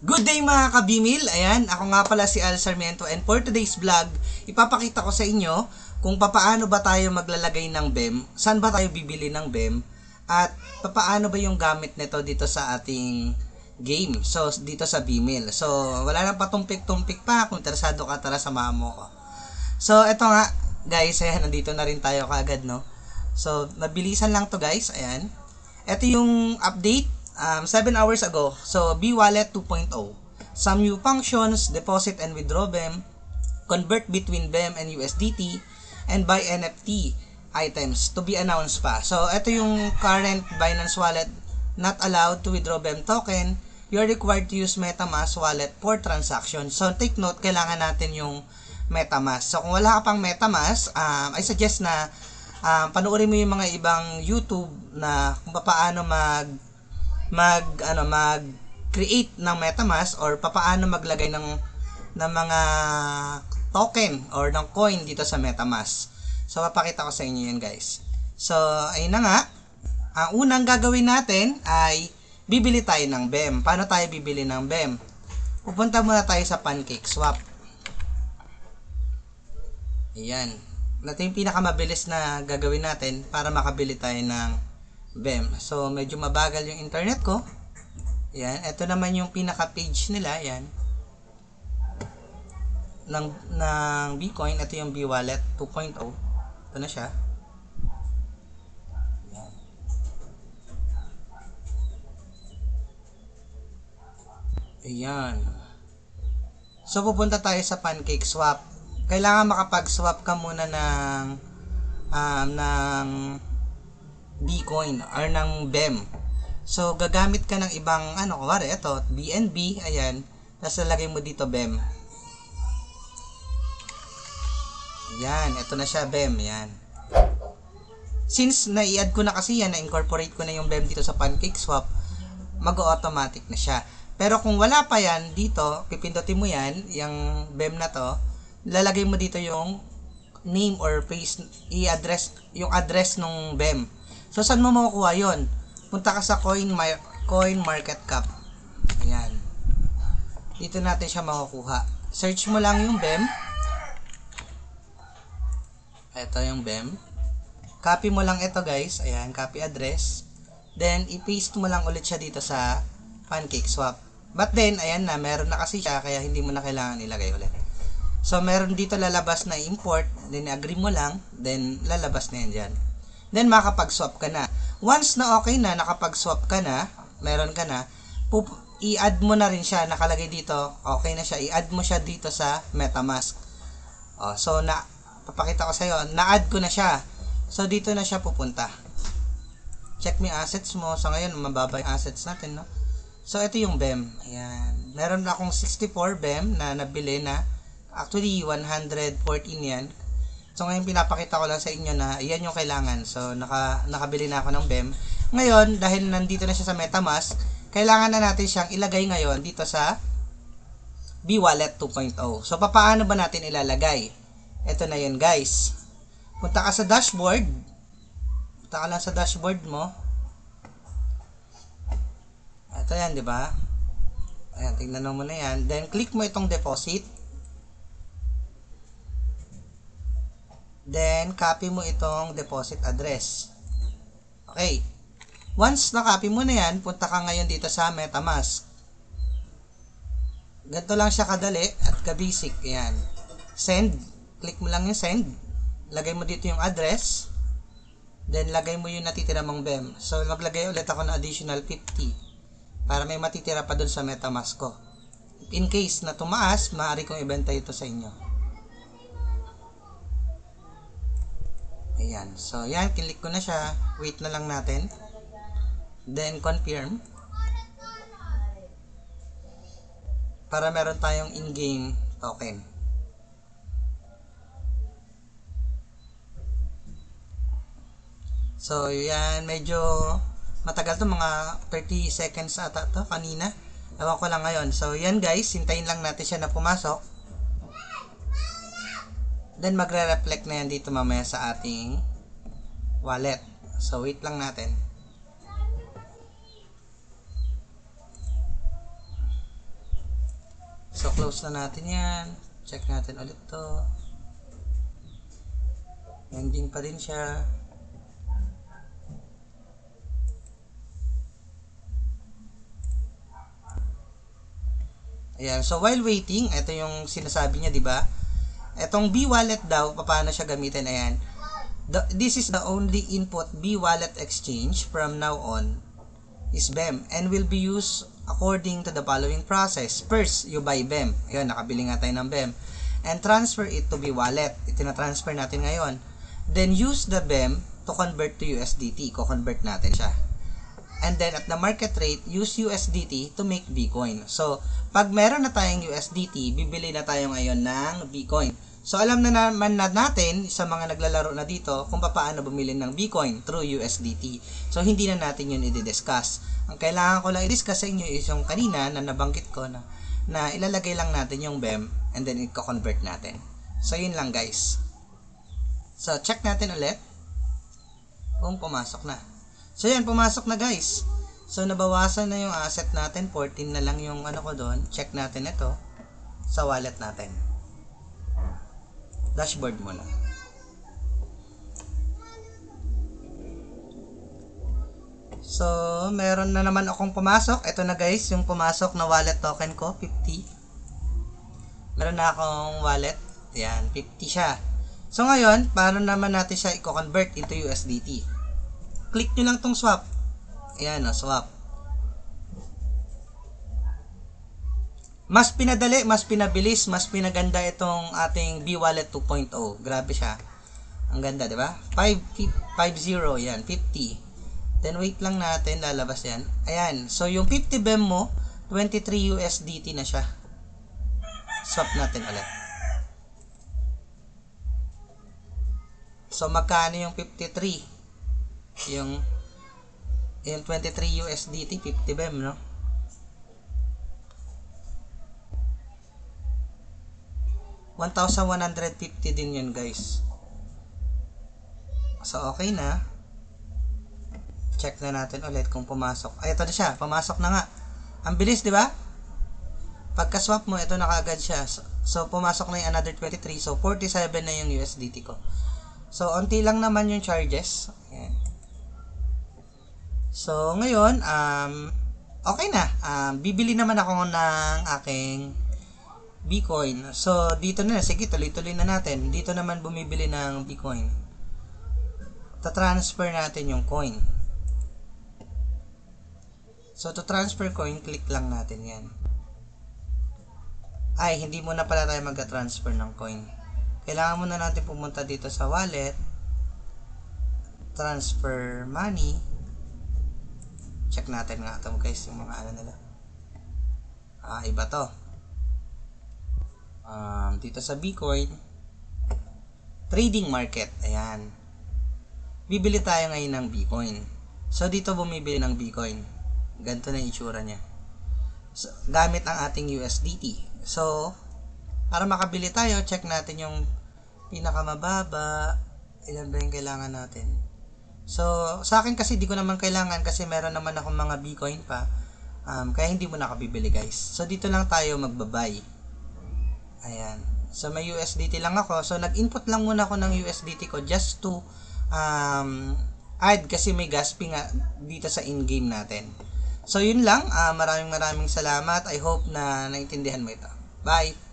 Good day mga kabimil! Ayan, ako nga pala si Al Sarmiento and for today's vlog, ipapakita ko sa inyo kung papaano ba tayo maglalagay ng BEM, saan ba tayo bibili ng BEM, at papaano ba yung gamit nito dito sa ating game. So, dito sa Bimil. So, wala nang patumpik-tumpik pa. Kung interesado ka, tara samahan mo ko. So, eto nga, guys, ayan, nandito na rin tayo kaagad, no? So, mabilisan lang to guys, ayan. Ito yung update um, 7 hours ago. So, B-Wallet 2.0. Some new functions, deposit and withdraw BEM, convert between BEM and USDT, and buy NFT items to be announced pa. So, ito yung current Binance Wallet not allowed to withdraw BEM token. You're required to use MetaMask wallet for transaction. So, take note, kailangan natin yung MetaMask. So, kung wala ka pang MetaMask, um, I suggest na um, panoorin mo yung mga ibang YouTube na kung paano mag mag ano mag create ng MetaMask or papaano maglagay ng ng mga token or ng coin dito sa MetaMask. So papakita ko sa inyo 'yan, guys. So ayun na nga. Ang unang gagawin natin ay bibili tayo ng BEM. Paano tayo bibili ng BEM? Pupunta muna tayo sa Pancake Swap. Ayan. Ito yung pinakamabilis na gagawin natin para makabili tayo ng BEM. So, medyo mabagal yung internet ko. Ayan. Ito naman yung pinaka-page nila. Ayan. Ng, ng Bitcoin. Ito yung B-Wallet 2.0. Ito na siya. Ayan. Ayan. So, pupunta tayo sa Pancake Swap. Kailangan makapag-swap ka muna ng um, ng Bitcoin or ng BEM. So, gagamit ka ng ibang, ano, kuwari, ito, BNB, ayan, tapos lalagay mo dito BEM. Yan, ito na siya, BEM, yan. Since na-add ko na kasi yan, na-incorporate ko na yung BEM dito sa Pancake Swap, mag-automatic na siya. Pero kung wala pa yan, dito, pipindutin mo yan, yung BEM na to, lalagay mo dito yung name or face, i-address, yung address ng BEM. So, saan mo makukuha yon? Punta ka sa coin, mar- coin market cap. Ayan. Dito natin siya makukuha. Search mo lang yung BEM. Ito yung BEM. Copy mo lang ito guys. Ayan, copy address. Then, i-paste mo lang ulit siya dito sa Pancake Swap. But then, ayan na, meron na kasi siya, kaya hindi mo na kailangan ilagay ulit. So, meron dito lalabas na import, then agree mo lang, then lalabas na yan dyan. Then, makapag-swap ka na. Once na okay na, nakapag-swap ka na, meron ka na, i-add mo na rin siya, nakalagay dito, okay na siya, i-add mo siya dito sa MetaMask. Oh, so, na, papakita ko sa'yo, na-add ko na siya. So, dito na siya pupunta. Check mo assets mo. So, ngayon, mababa yung assets natin, no? So, ito yung BEM. Ayan. Meron na akong 64 BEM na nabili na. Actually, 114 yan. So, ngayon pinapakita ko lang sa inyo na yan yung kailangan. So, naka, nakabili na ako ng BEM. Ngayon, dahil nandito na siya sa MetaMask, kailangan na natin siyang ilagay ngayon dito sa B-Wallet 2.0. So, papaano ba natin ilalagay? Ito na yun, guys. Punta ka sa dashboard. Punta ka lang sa dashboard mo. Ito yan, di ba? Ayan, tingnan mo na yan. Then, click mo itong deposit. Then, copy mo itong deposit address. Okay. Once na-copy mo na yan, punta ka ngayon dito sa MetaMask. Ganito lang siya kadali at ka-basic. Ayan. Send. Click mo lang yung send. Lagay mo dito yung address. Then, lagay mo yung natitira mong BEM. So, maglagay ulit ako ng additional 50 para may matitira pa dun sa MetaMask ko. In case na tumaas, maaari kong ibenta ito sa inyo. Ayan. So, yan. Kilik ko na siya. Wait na lang natin. Then, confirm. Para meron tayong in-game token. So, yan. Medyo matagal to. Mga 30 seconds ata to kanina. Ewan ko lang ngayon. So, yan guys. Hintayin lang natin siya na pumasok. Then magre-reflect na yan dito mamaya sa ating wallet. So wait lang natin. close na natin yan. Check natin ulit to. Ending pa din siya. Ayan. So, while waiting, ito yung sinasabi niya, di ba? Itong B-Wallet daw, paano siya gamitin? Ayan. The, this is the only input B-Wallet exchange from now on is BEM and will be used according to the following process. First, you buy BEM. Ayan, nakabili nga tayo ng BEM. And transfer it to B-Wallet. Itina-transfer natin ngayon. Then, use the BEM to convert to USDT. Ko-convert natin siya. And then, at the market rate, use USDT to make Bitcoin. So, pag meron na tayong USDT, bibili na tayo ngayon ng Bitcoin. So, alam na naman na natin sa mga naglalaro na dito kung paano bumili ng Bitcoin through USDT. So, hindi na natin yun i-discuss. Ang kailangan ko lang i-discuss sa inyo is yung kanina na nabanggit ko na, na ilalagay lang natin yung BEM and then i-convert natin. So, yun lang guys. So, check natin ulit kung pumasok na. So, yan, pumasok na guys. So, nabawasan na yung asset natin. 14 na lang yung ano ko doon. Check natin ito sa wallet natin. Dashboard muna. So, meron na naman akong pumasok. Ito na guys, yung pumasok na wallet token ko, 50. Meron na akong wallet. Yan, 50 siya. So, ngayon, paano naman natin siya i-convert into USDT? Click nyo lang tong swap. Ayan, o, swap. Mas pinadali, mas pinabilis, mas pinaganda itong ating B-Wallet 2.0. Grabe siya. Ang ganda, di ba? 5, 50, yan, 50. Then, wait lang natin, lalabas yan. Ayan, so yung 50 BEM mo, 23 USDT na siya. Swap natin ulit. So, magkano yung 53? Yung, yung 23 USDT, 50 BEM, no? $1,150 din yun, guys. So, okay na. Check na natin ulit kung pumasok. Ay, ito na siya. Pumasok na nga. Ang bilis, di ba? Pagka-swap mo, ito na kagad siya. So, so, pumasok na yung another 23. So, 47 na yung USDT ko. So, onti lang naman yung charges. Ayan. So, ngayon, um, okay na. Um, bibili naman ako ng aking Bitcoin. So, dito na. Sige, tuloy-tuloy na natin. Dito naman bumibili ng Bitcoin. Ta-transfer natin yung coin. So, to transfer coin, click lang natin yan. Ay, hindi muna pala tayo mag-transfer ng coin. Kailangan muna natin pumunta dito sa wallet. Transfer money. Check natin nga ito guys, yung mga ano nila. Ah, iba to. Um, dito sa Bitcoin. Trading market. Ayan. Bibili tayo ngayon ng Bitcoin. So, dito bumibili ng Bitcoin. Ganito na itsura niya. So, gamit ang ating USDT. So, para makabili tayo, check natin yung pinakamababa. Ilan ba yung kailangan natin? So, sa akin kasi di ko naman kailangan kasi meron naman akong mga Bitcoin pa. Um, kaya hindi mo nakabibili guys. So, dito lang tayo magbabay. Ayan. So, may USDT lang ako. So, nag-input lang muna ako ng USDT ko just to um, add kasi may gas nga dito sa in-game natin. So, yun lang. Uh, maraming maraming salamat. I hope na naintindihan mo ito. Bye!